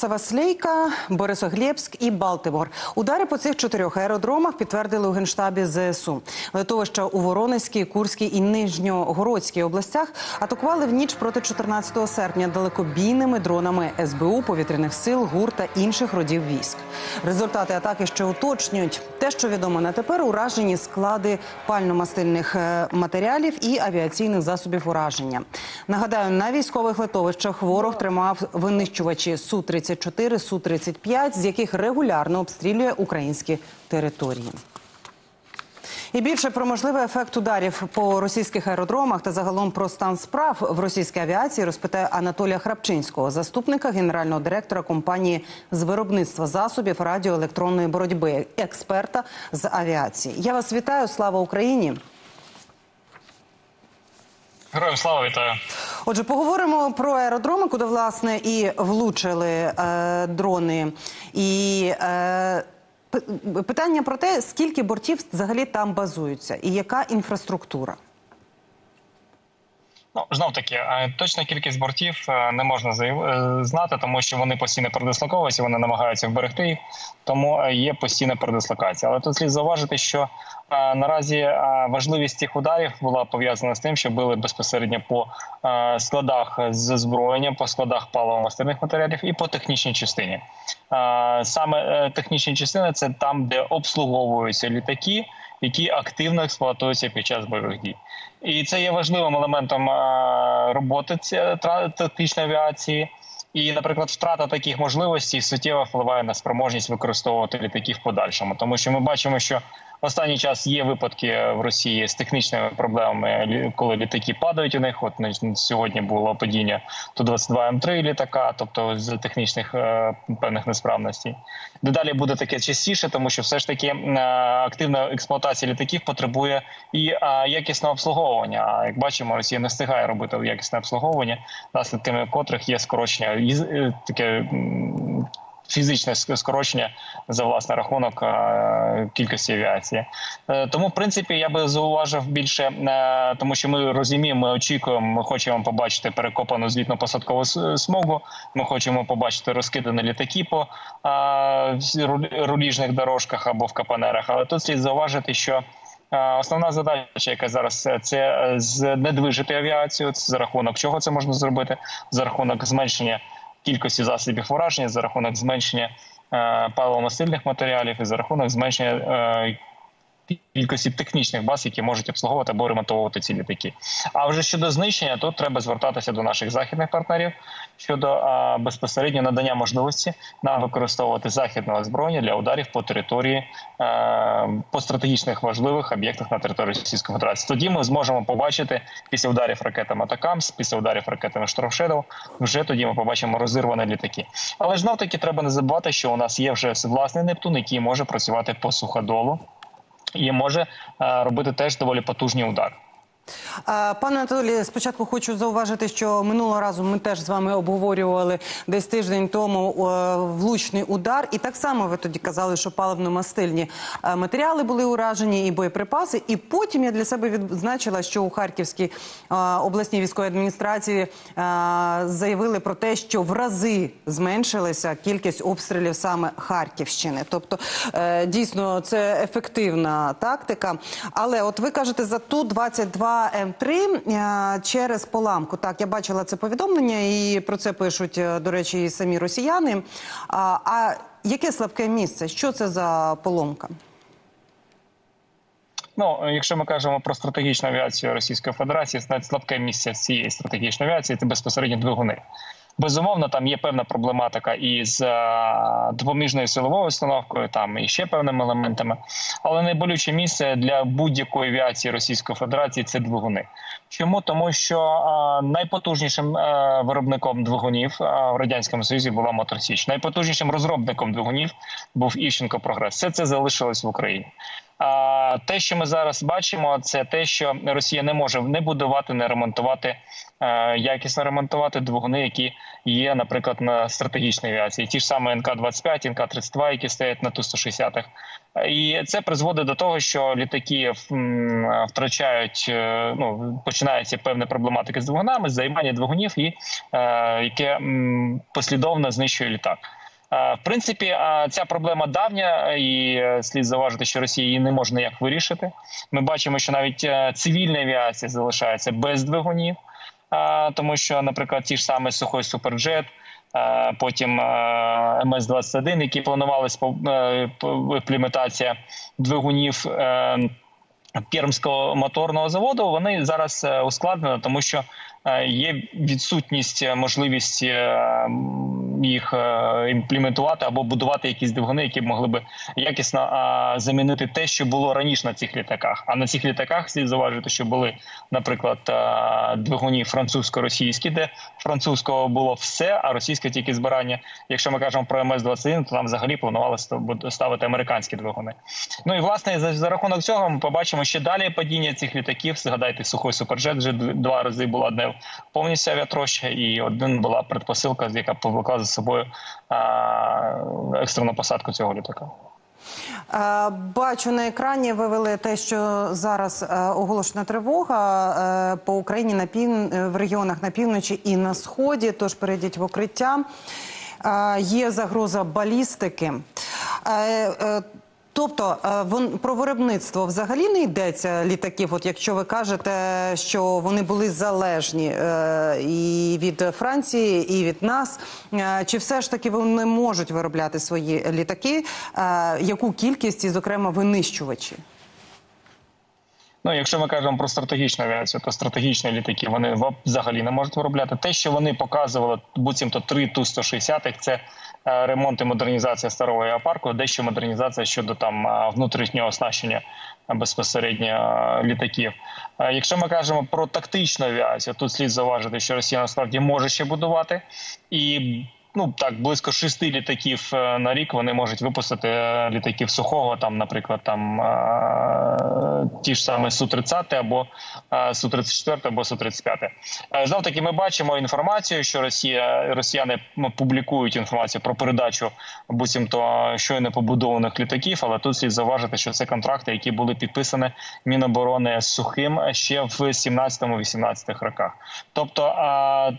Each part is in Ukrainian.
Саваслейка, Борисоглєбськ і Балтимор. Удари по цих чотирьох аеродромах підтвердили у генштабі ЗСУ. Литовища у Воронезькій, Курській і Нижньогородській областях атакували в ніч проти 14 серпня далекобійними дронами СБУ, повітряних сил, ГУР та інших родів військ. Результати атаки ще уточнюють. Те, що відомо на тепер, уражені склади пально-мастильних е, матеріалів і авіаційних засобів ураження. Нагадаю, на військових литовищах ворог тримав винищувачі Су-34, Су-35, з яких регулярно обстрілює українські території. І більше про можливий ефект ударів по російських аеродромах та загалом про стан справ в російській авіації розпитає Анатолія Храпчинського, заступника генерального директора компанії з виробництва засобів радіоелектронної боротьби, експерта з авіації. Я вас вітаю. Слава Україні! Героям слава вітаю. Отже, поговоримо про аеродроми, куди власне і влучили е, дрони. І е, питання про те, скільки бортів взагалі там базуються, і яка інфраструктура. Ну знов таки, е, точна кількість бортів е, не можна е, знати, тому що вони постійно передислоковуються, вони намагаються вберегти їх, тому є постійна передислокація. Але тут слід зауважити, що наразі важливість цих ударів була пов'язана з тим, що били безпосередньо по складах з озброєнням, по складах паливо-мастильних матеріалів і по технічній частині. Саме технічні частини це там, де обслуговуються літаки. Які активно експлуатуються під час бойових дій, і це є важливим елементом е, роботи тактичної авіації. І, наприклад, втрата таких можливостей суттєво впливає на спроможність використовувати літаки в подальшому, тому що ми бачимо, що останній час є випадки в Росії з технічними проблемами, коли літаки падають у них. От сьогодні було падіння ту 22 м 3 літака, тобто з технічних е, певних несправностей. Дедалі буде таке частіше, тому що все ж таки е, активна експлуатація літаків потребує і е, якісного обслуговування. А як бачимо, Росія не встигає робити якісне обслуговування, наслідками котрих є скорочення е, таке. Фізичне скорочення за власний рахунок е, кількості авіації, Е, тому в принципі я би зауважив більше, е, тому що ми розуміємо, ми очікуємо, ми хочемо побачити перекопану злітно-посадкову смугу. Ми хочемо побачити розкидані літаки по руліжних дорожках або в капанерах. Але тут слід зауважити, що Основна задача, яка зараз це, знедвижити авіацію. Це за рахунок чого це можна зробити? За рахунок зменшення кількості засобів ураження, за рахунок зменшення е, паливо-мастильних матеріалів і за рахунок зменшення е, кількості технічних баз, які можуть обслуговувати або ремонтувати ці літаки. А вже щодо знищення, тут треба звертатися до наших західних партнерів щодо а, безпосередньо надання можливості нам використовувати західне озброєння для ударів по території е, по стратегічних важливих об'єктах на території Російської Федерації. Тоді ми зможемо побачити після ударів ракетами Атакамс, після ударів ракетами Штормшедов, вже тоді ми побачимо розірвані літаки. Але ж знов таки треба не забувати, що у нас є вже власний Нептун, який може працювати по суходолу і може е, робити теж доволі потужні удари. Пане Анатолію, спочатку хочу зауважити, що минулого разу ми теж з вами обговорювали десь тиждень тому влучний удар, і так само ви тоді казали, що паливно-мастильні матеріали були уражені і боєприпаси. І потім я для себе відзначила, що у Харківській обласній військовій адміністрації заявили про те, що в рази зменшилася кількість обстрілів саме Харківщини. Тобто, е, дійсно, це ефективна тактика. Але от ви кажете за ту 22 М3 е, через поламку. Так, я бачила це повідомлення, і про це пишуть, е, до речі, і самі росіяни. А, яке слабке місце? Що це за поломка? Ну, якщо ми кажемо про стратегічну авіацію Російської Федерації, слабке місце цієї стратегічної авіації це безпосередньо двигуни. Безумовно, там є певна проблематика із е, допоміжною силовою установкою, там і ще певними елементами. Але найболюче місце для будь-якої авіації Російської Федерації це двигуни. Чому тому, що е, найпотужнішим е, виробником двигунів в радянському союзі була Моторсіч, найпотужнішим розробником двигунів був Іщенко Прогрес. Все це залишилось в Україні. А те, що ми зараз бачимо, це те, що Росія не може не будувати, не ремонтувати е, якісно ремонтувати двигуни, які є, наприклад, на стратегічній авіації. Ті ж саме НК 25 НК 32 які стоять на ту 160 х і це призводить до того, що літаки втрачають е, ну починається певна проблематика з двигунами, займання двигунів, і е, яке послідовно знищує літак. В принципі, ця проблема давня, і е, слід зауважити, що Росія її не може ніяк вирішити. Ми бачимо, що навіть е, цивільна авіація залишається без двигунів, тому що, наприклад, ті ж саме сухой суперджет. Потім е, МС-21, які планувалися імплементація двигунів Пермського моторного заводу, вони зараз ускладнені, тому що є відсутність можливість їх е, імплементувати або будувати якісь двигуни, які б могли би якісно замінити те, що було раніше на цих літаках. А на цих літаках слід зауважити, що були, наприклад, е, двигуні французько-російські, де французького було все, а російське тільки збирання. Якщо ми кажемо про МС-21, то нам взагалі планувалося ставити американські двигуни. Ну і власне за, за рахунок цього ми побачимо ще далі падіння цих літаків. Згадайте, сухой суперджет вже два рази була одне повністю авіатроща, і один була предпосилка, яка повлекла за собою екстрену посадку цього літака. Е, Бачу на екрані. Вивели те, що зараз е, оголошена тривога е, по Україні на пів... е, в регіонах на півночі і на сході. Тож перейдіть в укриття. Е, Є загроза балістики. Тобто е, про виробництво взагалі не йдеться літаків. От якщо ви кажете, що вони були залежні е, і від Франції, і від нас, е, чи все ж таки вони можуть виробляти свої літаки? Яку кількість і, зокрема, винищувачі? Ну, якщо ми кажемо про стратегічну авіацію, то стратегічні літаки вони взагалі не можуть виробляти. Те, що вони показували, буцімто 3 ту 160 це ремонт і модернізація старого авіапарку, дещо модернізація щодо там е, внутрішнього оснащення е, безпосередньо е, літаків. Е, Якщо ми кажемо про тактичну авіацію, тут слід зауважити, що Росія насправді може ще будувати і. Ну так близько шести літаків е, на рік вони можуть випустити е, літаків сухого, там, наприклад, там е, ті ж саме су 30 або су 34 або су 35 Знов таки, ми бачимо інформацію, що Росія Росіяни ну, публікують інформацію про передачу буцімто щойно побудованих літаків. Але тут слід зауважити, що це контракти, які були підписані Міноборони з сухим ще в 17-18 роках. Тобто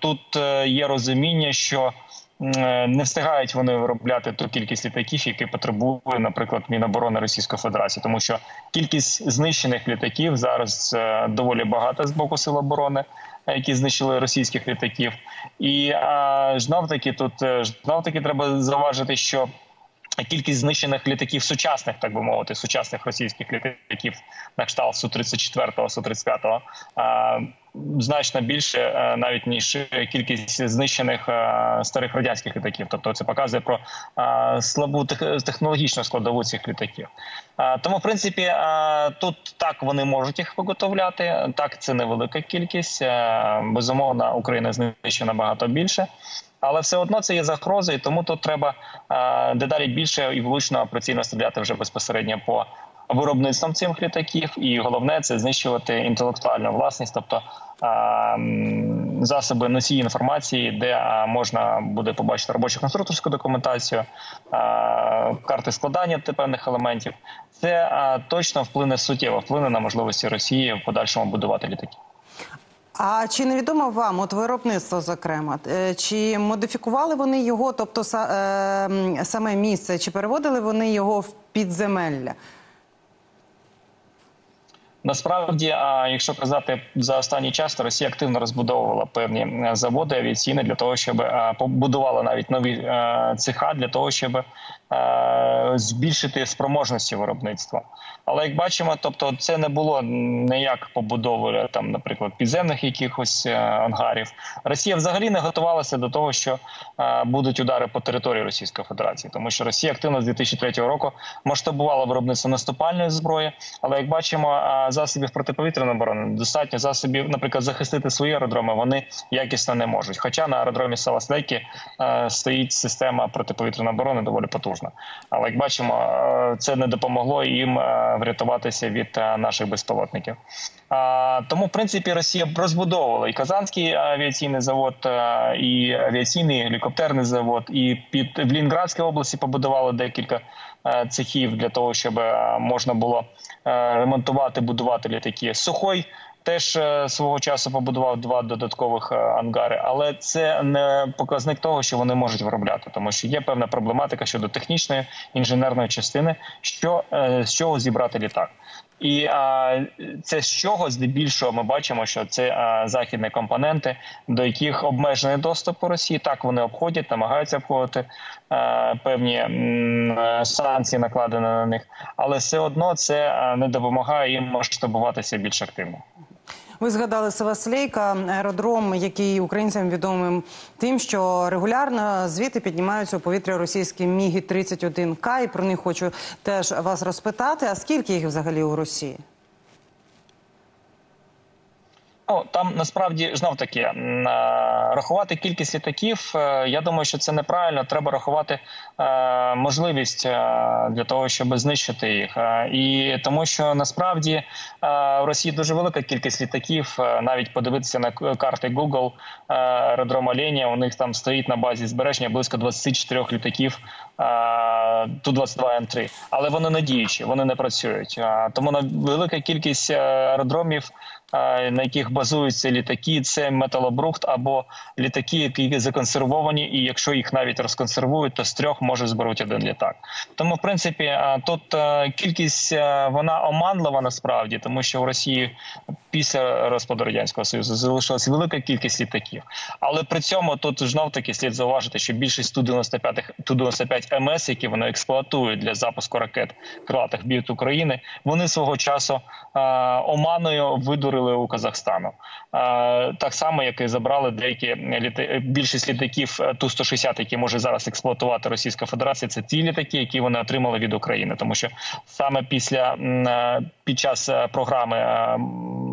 тут є розуміння, що не встигають вони виробляти ту кількість літаків, які потребує, наприклад, Міноборони Російської Федерації, тому що кількість знищених літаків зараз е, доволі багата з боку сил оборони, е, які знищили російських літаків, і знов таки тут знов таки треба зауважити, що Кількість знищених літаків сучасних, так би мовити, сучасних російських літаків на кшталт су 34 су 35 значно більше е, навіть ніж кількість знищених е, старих радянських літаків. Тобто це показує про е, слабу технологічну складову цих літаків. Тому, в принципі, тут так вони можуть їх виготовляти. Так, це невелика кількість. Безумовно, Україна знищена набагато більше. Але все одно це є загроза, і тому тут треба дедалі більше і влучно прицільно стріляти вже безпосередньо по виробництвам цих літаків. І головне це знищувати інтелектуальну власність, тобто засоби носії інформації, де можна буде побачити робочу конструкторську документацію, карти складання певних елементів. Це точно вплине суттєво вплине на можливості Росії в подальшому будувати літаки. А чи невідомо вам, от виробництво, зокрема, е, чи модифікували вони його, тобто е, саме місце, чи переводили вони його в підземелля? Насправді, а якщо казати за останній час, то Росія активно розбудовувала певні е, заводи авіаційні для того, щоб е, побудувала навіть нові е, цеха для того, щоб збільшити спроможності виробництва. Але як бачимо, тобто це не було ніяк побудови там, наприклад, підземних якихось ангарів. Росія взагалі не готувалася до того, що будуть удари по території Російської Федерації, тому що Росія активно з 2003 року масштабувала виробництво наступальної зброї. Але як бачимо, засобів протиповітряної оборони, достатньо засобів, наприклад, захистити свої аеродроми. Вони якісно не можуть. Хоча на аеродромі Саласлейки е, стоїть система протиповітряної оборони доволі потужна. Але як бачимо, е, це не допомогло їм е, врятуватися від наших безпілотників. Тому, в принципі, Росія розбудовувала і Казанський авіаційний завод, і авіаційний гелікоптерний завод, і під в Лінградській області побудували декілька цехів для того, щоб е, можна було е, ремонтувати, будувати літаки. Сухой теж е, свого часу побудував два додаткових е, ангари, але це не показник того, що вони можуть виробляти, тому що є певна проблематика щодо технічної інженерної частини, що е, з чого зібрати літак. І а, це з чого здебільшого ми бачимо, що це а, західні компоненти, до яких обмежений доступ у Росії. Так вони обходять, намагаються обходити а, певні м, санкції, накладені на них, але все одно це не допомагає їм масштабуватися більш активно. Ви згадали Севаслейка, аеродром, який українцям відомим тим, що регулярно звідти піднімаються у повітря російські міги 31 к і про них хочу теж вас розпитати. А скільки їх взагалі у Росії? Ну там насправді знов таки е, рахувати кількість літаків. е, Я думаю, що це неправильно. Треба рахувати е, можливість для того, щоб знищити їх. І тому, що насправді в Росії дуже велика кількість літаків. Навіть подивитися на карти Google е, аеродром Оленя, У них там стоїть на базі збереження близько 24 літаків ту 22 м 3 але вони не діючі, вони не працюють. Тому на велика кількість аеродромів на яких базуються літаки, це металобрухт або літаки, які законсервовані, і якщо їх навіть розконсервують, то з трьох може зберуть один літак. Тому, в принципі, тут кількість вона оманлива насправді, тому що в Росії після розпаду радянського союзу залишилась велика кількість літаків. Але при цьому тут знов таки слід зауважити, що більшість ту 95 ту 95 МС, які вони експлуатують для запуску ракет крилатих б'ють України, вони свого часу е, оманою видурили у Казахстану. Е, так само, як і забрали деякі літа... більшість літаків ту 160 які може зараз експлуатувати Російська Федерація. Це ті літаки, які вони отримали від України, тому що саме після е, під час е, програми е,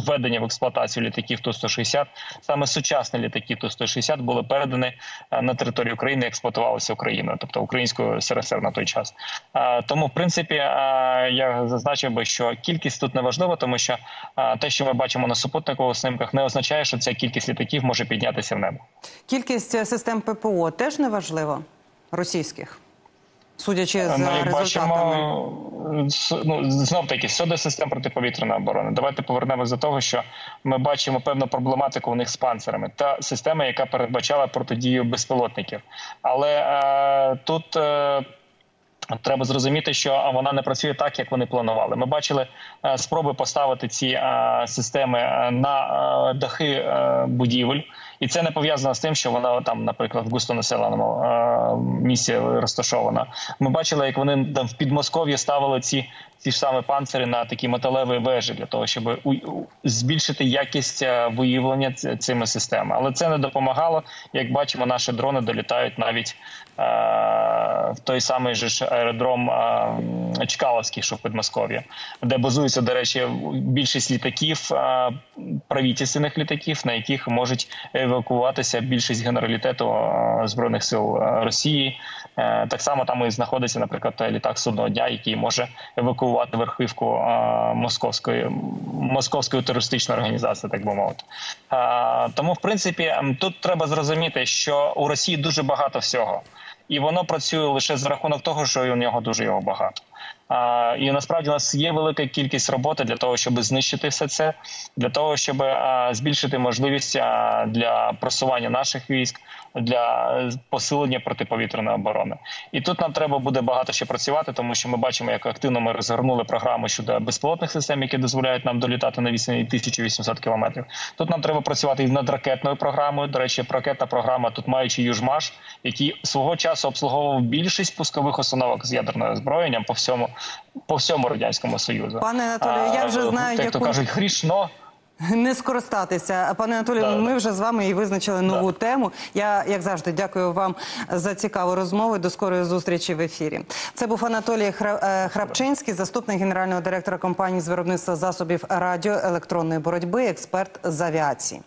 введення в експлуатацію літаків ту 160 саме сучасні літаки ту 160 були передані е, на територію України, експлуатувалися Україною, тобто українською СРСР на той час. Е, Тому, в принципі, е, я зазначив би, що кількість тут не важлива, тому що те, що ми бачимо на супутникових снимках, не означає, що ця кількість літаків може піднятися в небо. Кількість систем ППО теж не важлива російських, судячи з результатами. бачимо, ну знов таки щодо систем протиповітряної оборони. Давайте повернемось до того, що ми бачимо певну проблематику у них з панцирами та система, яка передбачала протидію безпілотників. Але е, тут. Е, Треба зрозуміти, що вона не працює так, як вони планували. Ми бачили е, спроби поставити ці е, системи е, на дахи будівель, і це не пов'язано з тим, що вона там, наприклад, в густонаселеному е, місці розташована. Ми бачили, як вони там в Підмосков'ї ставили ці ці ж саме панцири на такі металеві вежі для того, щоб у, у- збільшити якість е, виявлення цими системами. Але це не допомагало. Як бачимо, наші дрони долітають навіть е, в той самий же ж аеродром е, Чкаловський, що в Підмосков'ї, де базується, до речі, більшість літаків, е, правительственних літаків, на яких можуть евакуюватися більшість генералітету е, збройних сил е, Росії. Е, Так само там і знаходиться, наприклад, літак судного дня, який може евакуювати верхівку московської московської терористичної організації, так би мовити. Тому, в принципі, тут треба зрозуміти, що у Росії дуже багато всього. І воно працює лише за рахунок того, що у нього дуже його багато. А, і насправді у нас є велика кількість роботи для того, щоб знищити все це, для того, щоб а, збільшити можливість а, для просування наших військ, для посилення протиповітряної оборони. І тут нам треба буде багато ще працювати, тому що ми бачимо, як активно ми розгорнули програму щодо безпілотних систем, які дозволяють нам долітати на відстані 1800 кілометрів. Тут нам треба працювати і над ракетною програмою. До речі, ракетна програма тут маючи Южмаш, який свого часу обслуговував більшість пускових установок з ядерним озброєнням по всьому по всьому радянському союзу. Пане Анатолію, я вже знаю, як то яку- кажуть, грішно. не скористатися. Пане Анатолію, Да. ми вже з вами і визначили нову тему. Я, як завжди, дякую вам за цікаву розмову. До скорої зустрічі в ефірі. Це був Анатолій е, Храпчинський, заступник генерального директора компанії з виробництва засобів радіоелектронної боротьби, експерт з авіації.